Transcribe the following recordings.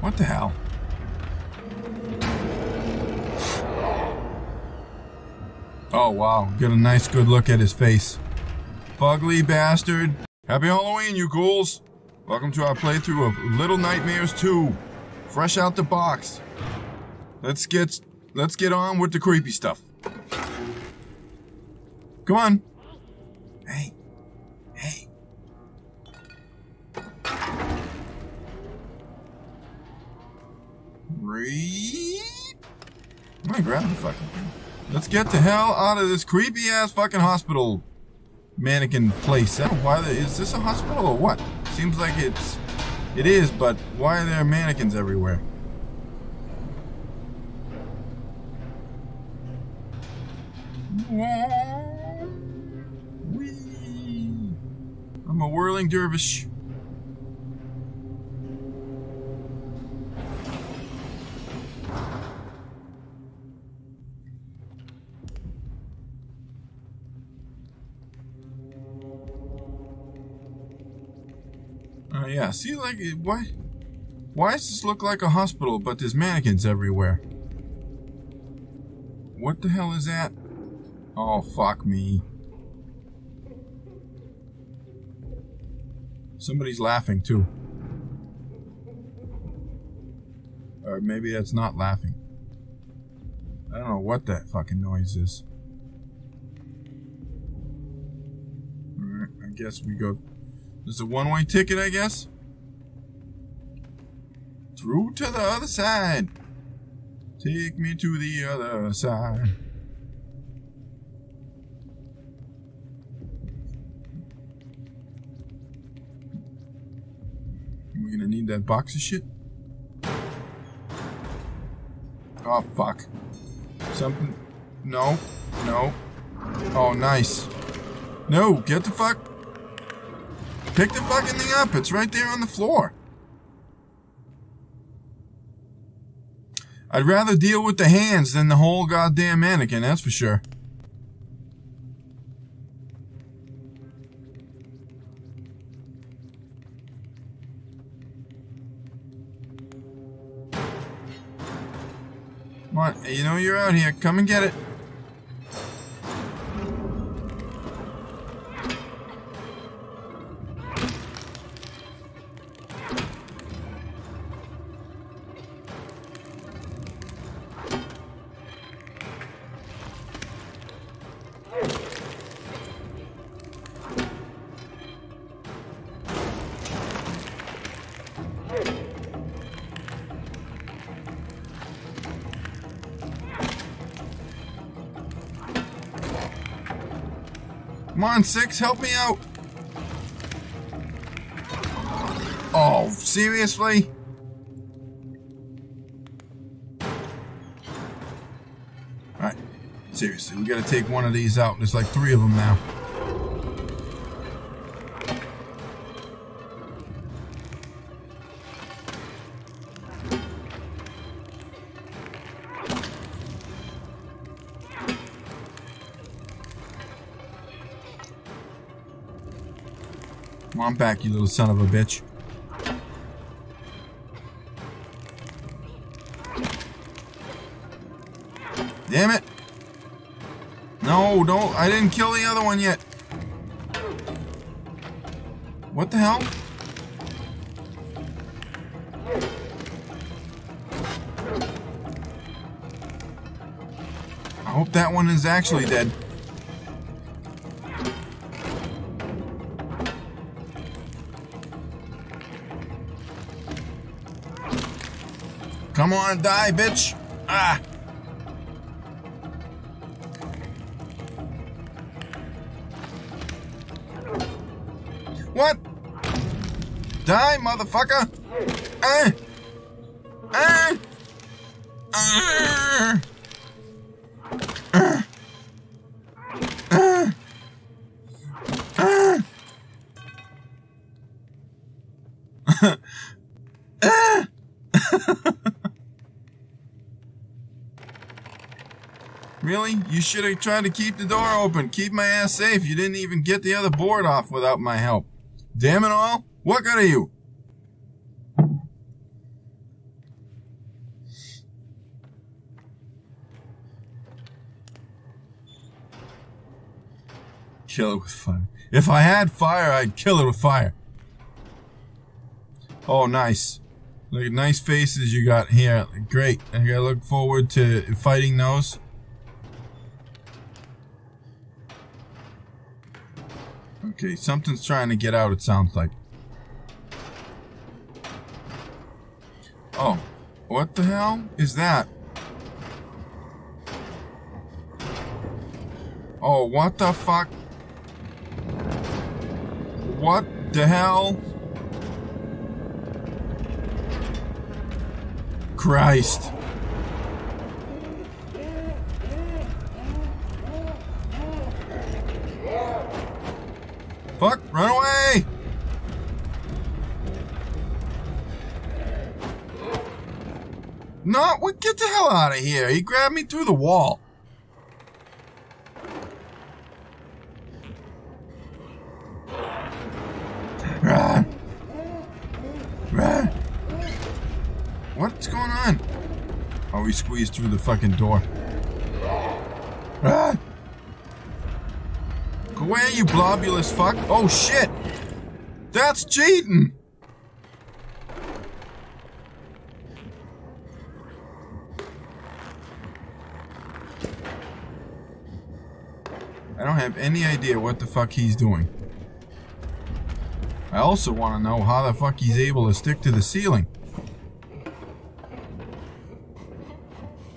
What the hell? Oh wow, get a nice good look at his face. Fugly bastard. Happy Halloween, you ghouls! Welcome to our playthrough of Little Nightmares 2. Fresh out the box. Let's get let's get on with the creepy stuff. Come on. Gonna grab the fucking thing. Let's get the hell out of this creepy ass fucking hospital mannequin place. Why the, is this a hospital or what? Seems like it's it is, but why are there mannequins everywhere? I'm a whirling dervish. See, like, why, why does this look like a hospital, but there's mannequins everywhere? What the hell is that? Oh, fuck me. Somebody's laughing, too. Or maybe that's not laughing. I don't know what that fucking noise is. Alright, I guess we go this is a one-way ticket, I guess? Through to the other side. Take me to the other side. We're gonna need that box of shit. Oh, fuck. Something. No. No. Oh, nice. No, get the fuck. Pick the fucking thing up. It's right there on the floor. I'd rather deal with the hands than the whole goddamn mannequin, that's for sure. Come on, you know you're out here. Come and get it. On, Six, help me out. Oh, seriously? Alright, seriously, we gotta take one of these out. There's like three of them now. On back, you little son of a bitch. Damn it! No, don't. I didn't kill the other one yet. What the hell? I hope that one is actually dead. Come on, die, bitch. Ah. What? Die, motherfucker. Ah. Ah. Ah. Ah. Really? You should have tried to keep the door open. Keep my ass safe. You didn't even get the other board off without my help. Damn it all. What good are you? Kill it with fire. If I had fire, I'd kill it with fire. Oh, nice. Look, at nice faces you got here. Great. I gotta look forward to fighting those. Okay, something's trying to get out, it sounds like. Oh, what the hell is that? Oh, what the fuck? What the hell? Christ. No, what? Get the hell out of here. He grabbed me through the wall. Run. Run. What's going on? Oh, he squeezed through the fucking door. Run. Go away, you blobulous fuck. Oh, shit. That's cheating. Any idea what the fuck he's doing. I also want to know how the fuck he's able to stick to the ceiling.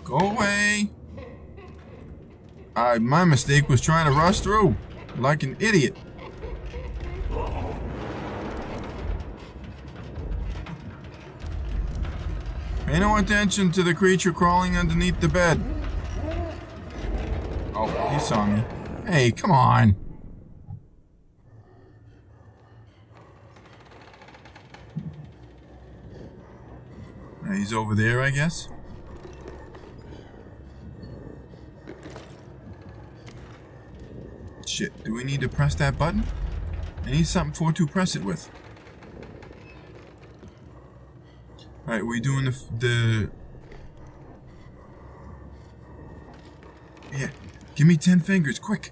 Go away. I, my mistake was trying to rush through like an idiot. Pay no attention to the creature crawling underneath the bed. Oh, he saw me. Hey, come on. He's over there, I guess. Shit, do we need to press that button? I need something for to press it with. Alright, we doing the, the... Yeah, give me ten fingers, quick.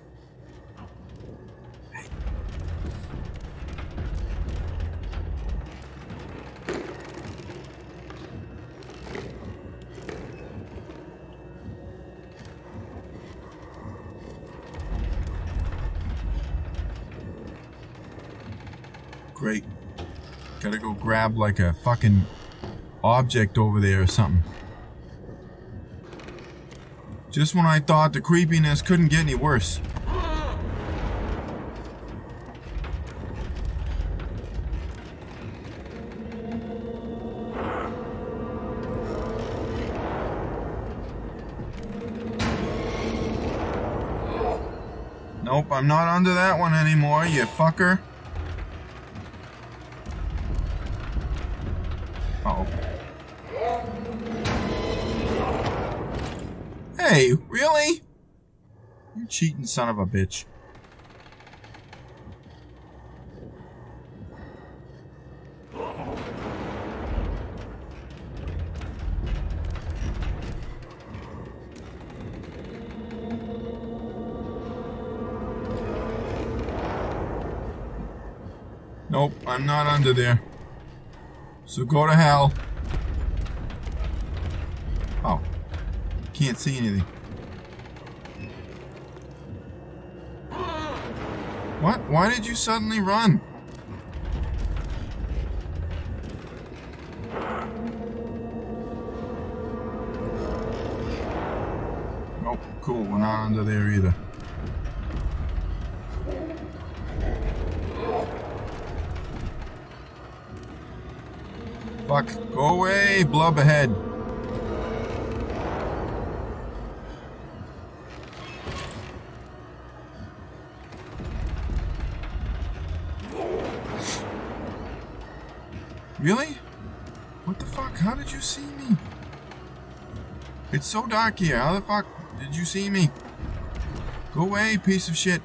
Great. Gotta go grab like a fucking object over there or something. Just when I thought the creepiness couldn't get any worse. Nope, I'm not under that one anymore, you fucker. Really? You cheating son of a bitch. Nope, I'm not under there. So go to hell. Can't see anything. What? Why did you suddenly run? Nope, cool, we're not under there either. Fuck. Go away, blub ahead. Really? What the fuck? How did you see me? It's so dark here. How the fuck did you see me? Go away, piece of shit.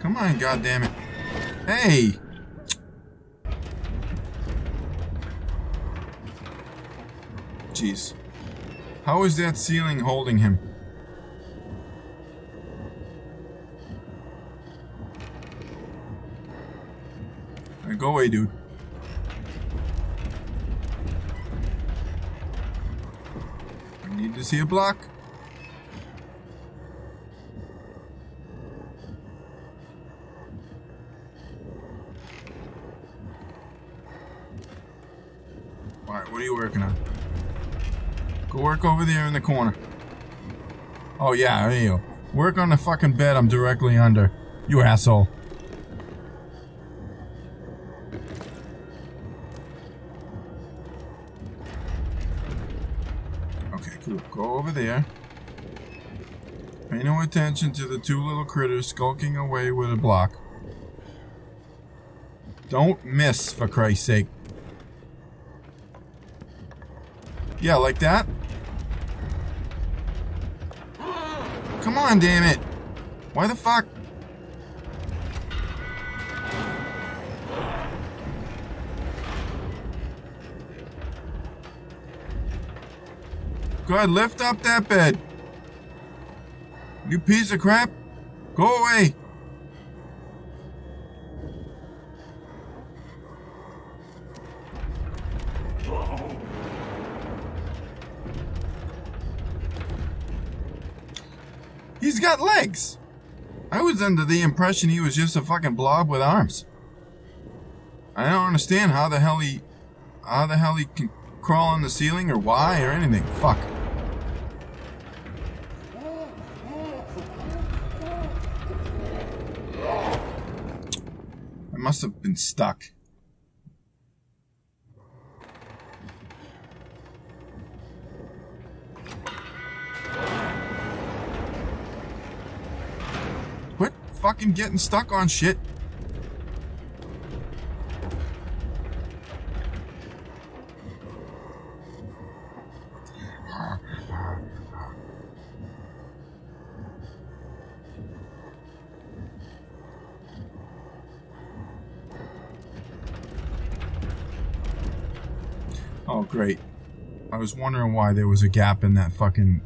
Come on, goddammit. Hey! Jeez. How is that ceiling holding him? Right, go away, dude. I need to see a block. Alright, what are you working on? Go work over there in the corner. Oh yeah, there you. Work on the fucking bed I'm directly under. You asshole. Okay, cool. Go over there. Pay no attention to the two little critters skulking away with a block. Don't miss, for Christ's sake. Yeah, like that. Come on, damn it. Why the fuck? Go ahead, lift up that bed. You piece of crap. Go away. Got legs. I was under the impression he was just a fucking blob with arms. I don't understand how the hell he, how the hell he can crawl on the ceiling or why or anything. Fuck. I must have been stuck. Fucking getting stuck on shit. Oh, great. I was wondering why there was a gap in that fucking...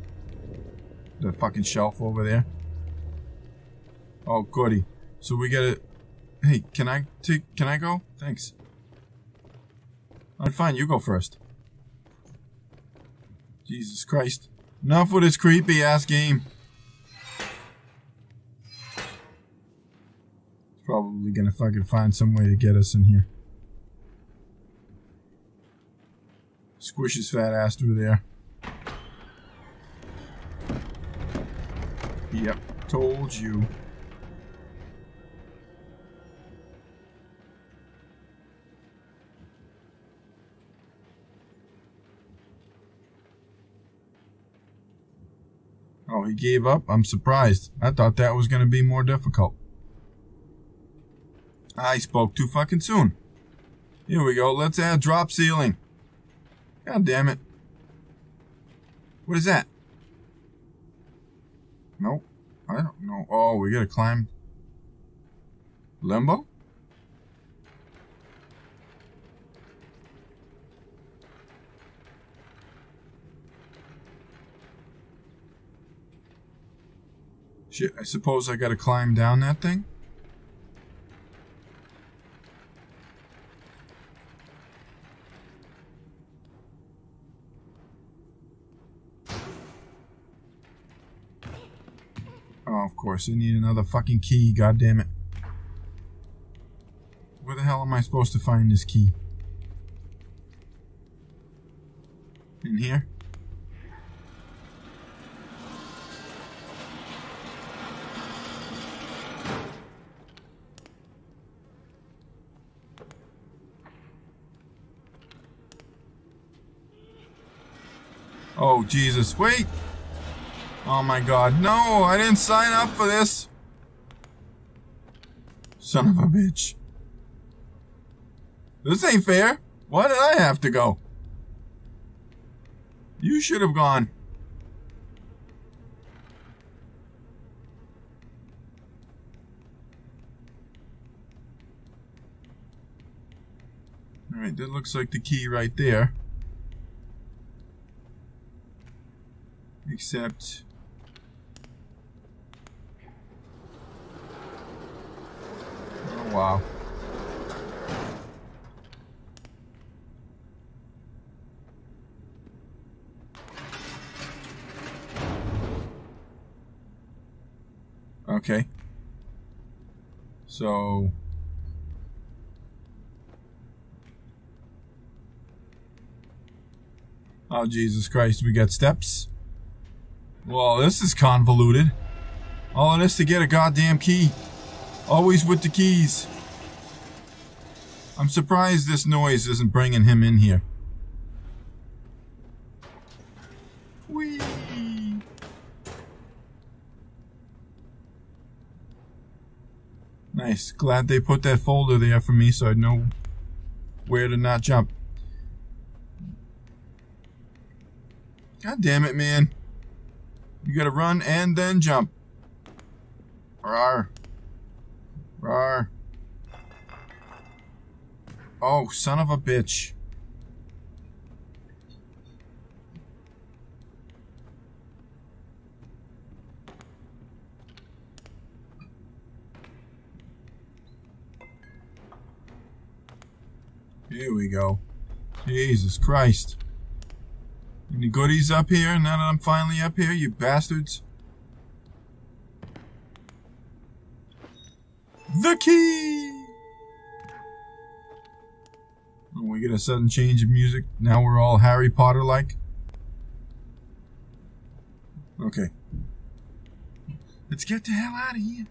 The fucking shelf over there. Oh, goody. So we gotta... Hey, can I take... Can I go? Thanks. I'm fine, you go first. Jesus Christ. Enough with this creepy ass game. Probably gonna fucking find some way to get us in here. Squish his fat ass through there. Yep, told you. He gave up? I'm surprised. I thought that was going to be more difficult. Ah, I spoke too fucking soon. Here we go. Let's add drop ceiling. God damn it. What is that? Nope. I don't know. Oh, we gotta climb. Limbo? Shit, I suppose I gotta climb down that thing? Oh, of course, I need another fucking key, God damn it! Where the hell am I supposed to find this key? In here? Oh, Jesus. Wait! Oh my god. No, I didn't sign up for this. Son of a bitch. This ain't fair. Why did I have to go? You should have gone. Alright, that looks like the key right there. Except... Oh, wow. Okay. So... Oh, Jesus Christ, we got steps? Well, this is convoluted. All of this to get a goddamn key. Always with the keys. I'm surprised this noise isn't bringing him in here. Whee! Nice. Glad they put that folder there for me so I'd know where to not jump. God damn it, man. You gotta run and then jump. Rar. Rar. Oh, son of a bitch. Here we go. Jesus Christ. Any goodies up here now that I'm finally up here, you bastards? The key! Oh, we get a sudden change of music. Now we're all Harry Potter-like. Okay. Let's get the hell out of here.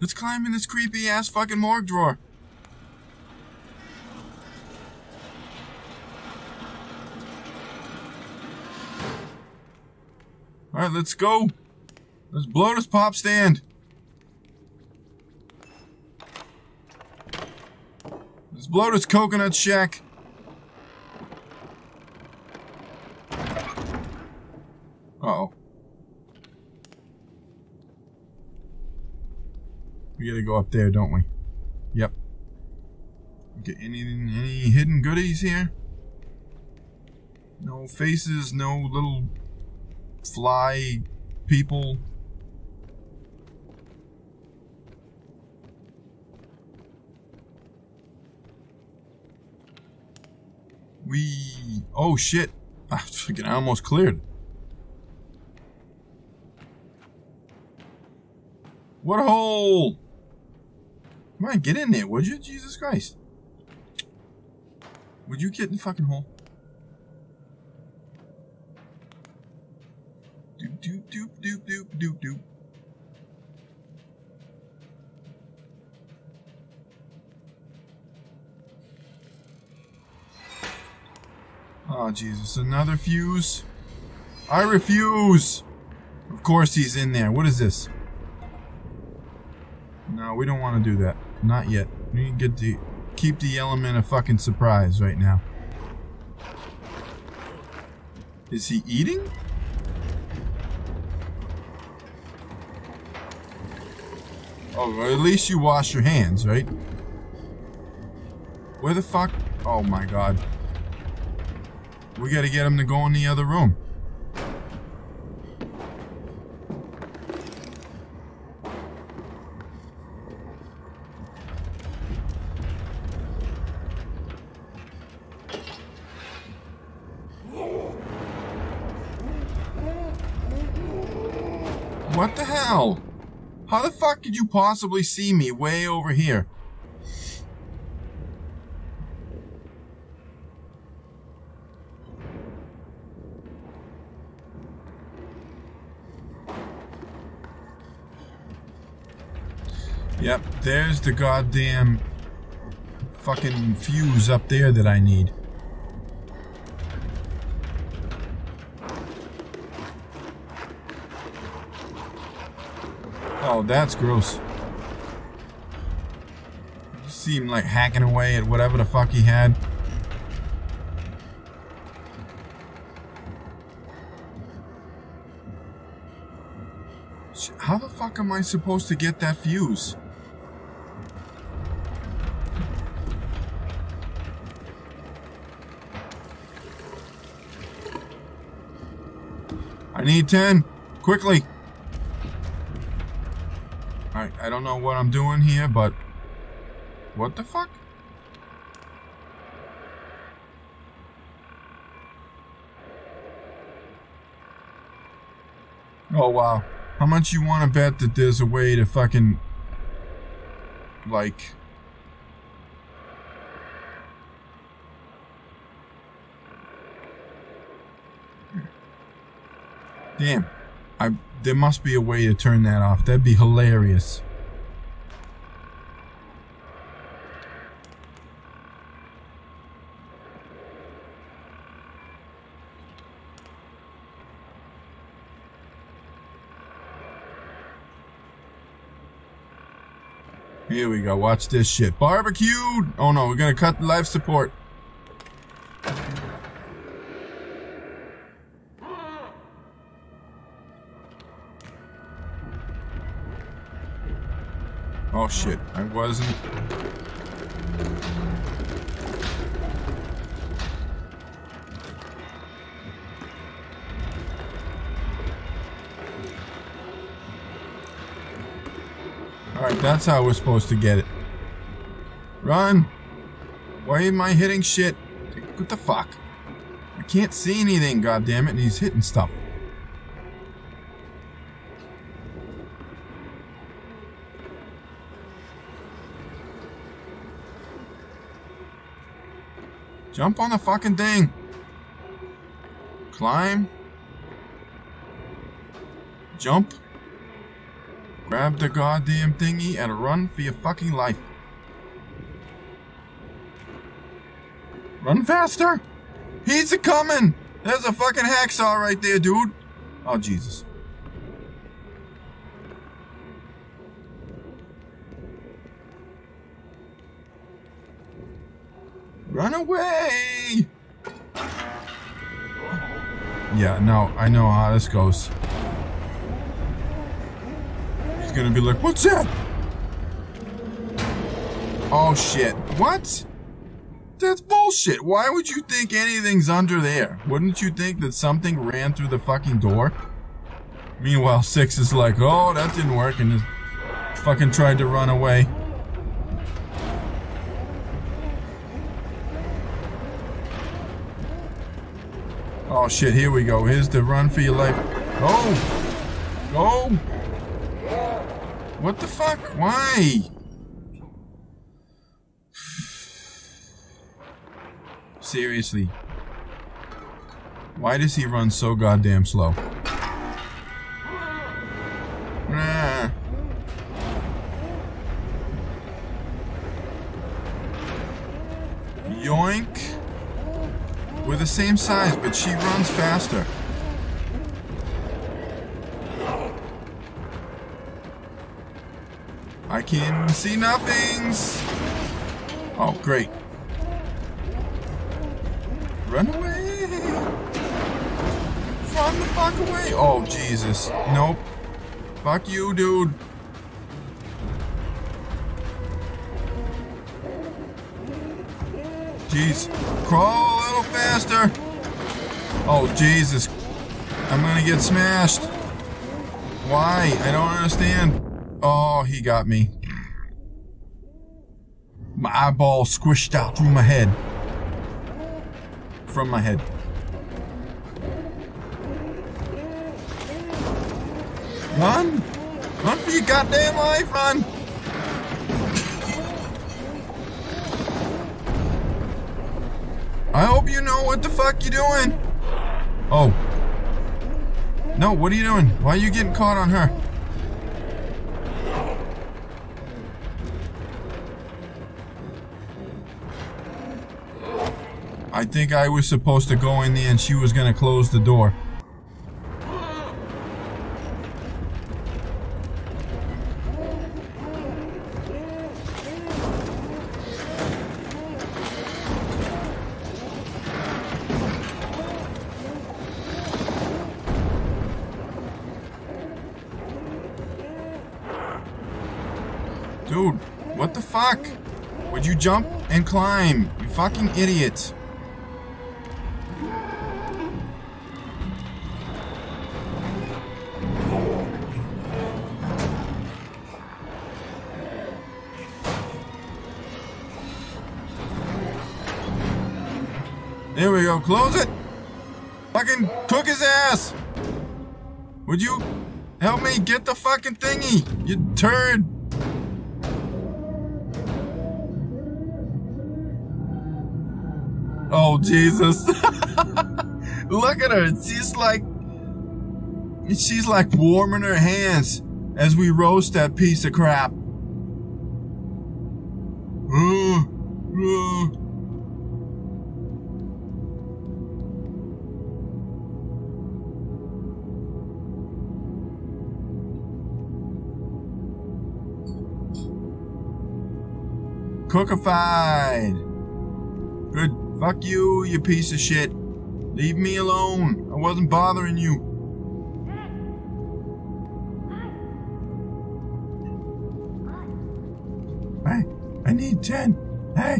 Let's climb in this creepy ass fucking morgue drawer. Let's go. Let's blow this pop stand. Let's blow this coconut shack. Uh oh We gotta go up there, don't we? Yep. Okay, any, any hidden goodies here? No faces, no little fly people. We oh shit! I ah, fucking I almost cleared. What a hole! Come on, get in there, would you? Jesus Christ! Would you get in the fucking hole? Oh Jesus, another fuse? I refuse! Of course he's in there. What is this? No, we don't want to do that. Not yet. We need to get the keep the element of fucking surprise right now. Is he eating? Oh, at least you wash your hands, right? Where the fuck? Oh my god. We gotta get him to go in the other room. What the hell? How the fuck could you possibly see me way over here? Yep, there's the goddamn fucking fuse up there that I need. Oh, that's gross. You see him like hacking away at whatever the fuck he had. How the fuck am I supposed to get that fuse? Need 10. Quickly. I, I don't know what I'm doing here, but... What the fuck? Oh, wow. How much you want to bet that there's a way to fucking... Like... Damn. I there must be a way to turn that off. That'd be hilarious. Here we go. Watch this shit. Barbecued! Oh no, we're gonna cut the life support. Oh shit, I wasn't... Alright, that's how we're supposed to get it. Run! Why am I hitting shit? What the fuck? I can't see anything, goddammit, and he's hitting stuff. Jump on the fucking thing. Climb. Jump. Grab the goddamn thingy and run for your fucking life. Run faster! He's a coming! There's a fucking hacksaw right there, dude. Oh, Jesus. Run away! Yeah, no, I know how this goes. He's gonna be like, what's that? Oh shit, what? That's bullshit. Why would you think anything's under there? Wouldn't you think that something ran through the fucking door? Meanwhile, Six is like, oh, that didn't work, and just fucking tried to run away. Oh shit, here we go. Here's the run for your life. Go! Go! What the fuck? Why? Seriously. Why does he run so goddamn slow? Same size, but she runs faster. I can see nothings. Oh, great. Run away. Run the fuck away. Oh, Jesus. Nope. Fuck you, dude. Jeez. Crawl a little faster. Oh, Jesus. I'm gonna get smashed. Why? I don't understand. Oh, he got me. My eyeball squished out through my head. From my head. Run! Run for your goddamn life, run! You know what the fuck you're doing. Oh. No, what are you doing? Why are you getting caught on her? I think I was supposed to go in there and she was gonna close the door. What the fuck? Would you jump and climb? You fucking idiot. There we go, close it! Fucking cook his ass! Would you help me get the fucking thingy, you turd! Oh, Jesus. Look at her. She's like, she's like warming her hands as we roast that piece of crap. Uh, uh. Cookified. Fuck you, you piece of shit. Leave me alone. I wasn't bothering you. Hey, I need 10. Hey.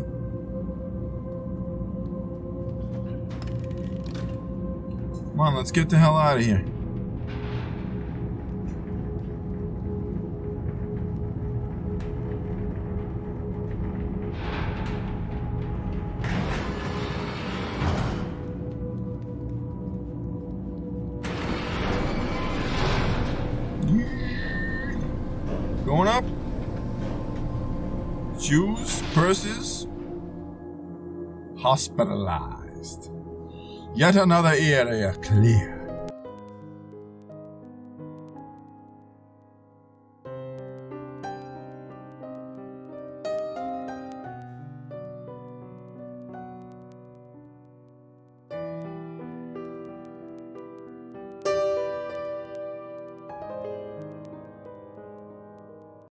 Come on, let's get the hell out of here. Hospitalized. Yet another area clear.